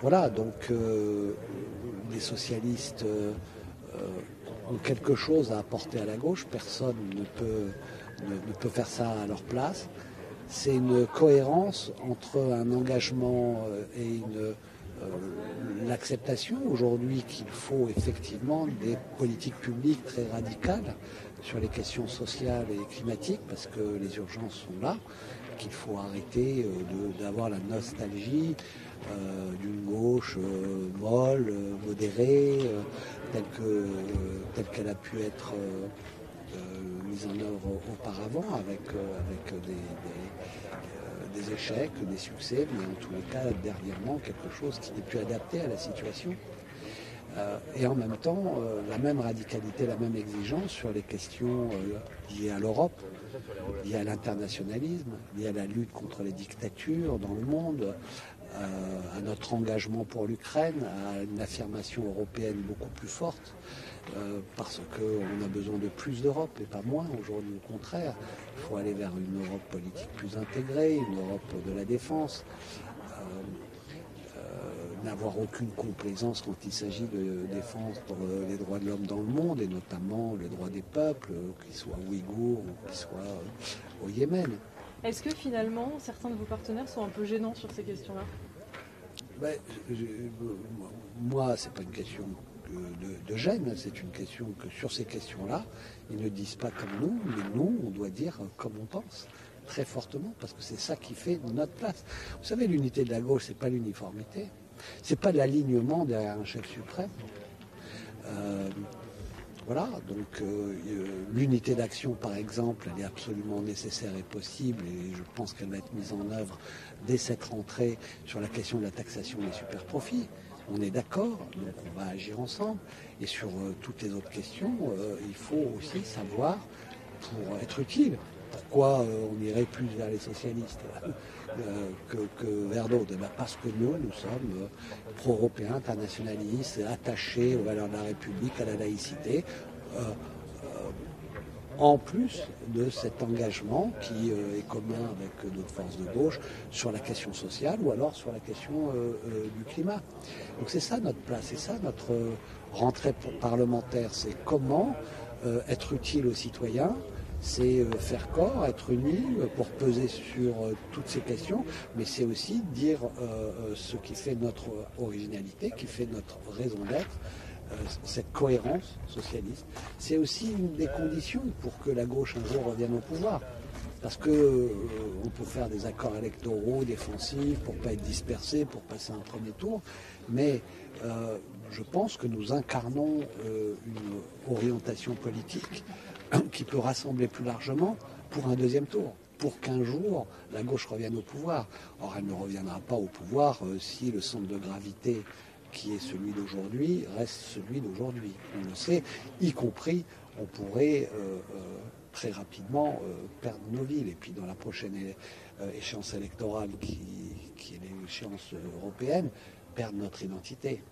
voilà, donc euh, les socialistes euh, ont quelque chose à apporter à la gauche, personne ne peut, ne, peut faire ça à leur place. C'est une cohérence entre un engagement et une, l'acceptation aujourd'hui qu'il faut effectivement des politiques publiques très radicales sur les questions sociales et climatiques, parce que les urgences sont là, qu'il faut arrêter d'avoir la nostalgie euh, d'une gauche euh, molle, euh, modérée, telle qu'elle a pu être mise en œuvre auparavant avec, avec des, des, échecs, des succès, mais en tous les cas, dernièrement, quelque chose qui n'est plus adapté à la situation. et en même temps, la même radicalité, la même exigence sur les questions liées à l'Europe, liées à l'internationalisme, liées à la lutte contre les dictatures dans le monde, à notre engagement pour l'Ukraine, à une affirmation européenne beaucoup plus forte, euh, parce qu'on a besoin de plus d'Europe et pas moins aujourd'hui, au contraire. Il faut aller vers une Europe politique plus intégrée, une Europe de la défense, euh, euh, n'avoir aucune complaisance quand il s'agit de défendre les droits de l'homme dans le monde, et notamment les droits des peuples, qu'ils soient ouïghours ou qu'ils soient au Yémen. Est-ce que finalement certains de vos partenaires sont un peu gênants sur ces questions-là ben, Moi, ce n'est pas une question de, gêne, c'est une question que sur ces questions-là, ils ne disent pas comme nous, mais nous, on doit dire comme on pense, très fortement, parce que c'est ça qui fait notre place. Vous savez, l'unité de la gauche, c'est pas l'uniformité, c'est pas l'alignement derrière un chef suprême. Euh, voilà, donc euh, l'unité d'action, par exemple, elle est absolument nécessaire et possible, et je pense qu'elle va être mise en œuvre dès cette rentrée sur la question de la taxation des super-profits. On est d'accord, donc on va agir ensemble. Et sur euh, toutes les autres questions, euh, il faut aussi savoir, pour être utile, pourquoi on irait plus vers les socialistes que, vers d'autres? Eh ben, Parce que nous, nous sommes pro-européens, internationalistes, attachés aux valeurs de la République, à la laïcité. Euh, euh, en plus de cet engagement qui euh, est commun avec d'autres forces de gauche sur la question sociale ou alors sur la question du climat. Donc c'est ça notre place, c'est ça notre rentrée parlementaire, c'est comment être utile aux citoyens, c'est euh, faire corps, être unis euh, pour peser sur euh, toutes ces questions, mais c'est aussi dire ce qui fait notre originalité, qui fait notre raison d'être, cette cohérence socialiste. C'est aussi une des conditions pour que la gauche un jour revienne au pouvoir. Parce que on peut faire des accords électoraux défensifs pour pas être dispersé, pour passer un premier tour, mais je pense que nous incarnons une orientation politique qui peut rassembler plus largement pour un deuxième tour, pour qu'un jour la gauche revienne au pouvoir. Or, elle ne reviendra pas au pouvoir euh, si le centre de gravité qui est celui d'aujourd'hui reste celui d'aujourd'hui. On le sait, y compris, on pourrait euh, euh, très rapidement perdre nos villes. Et puis dans la prochaine échéance électorale qui est l'échéance européenne, perdre notre identité.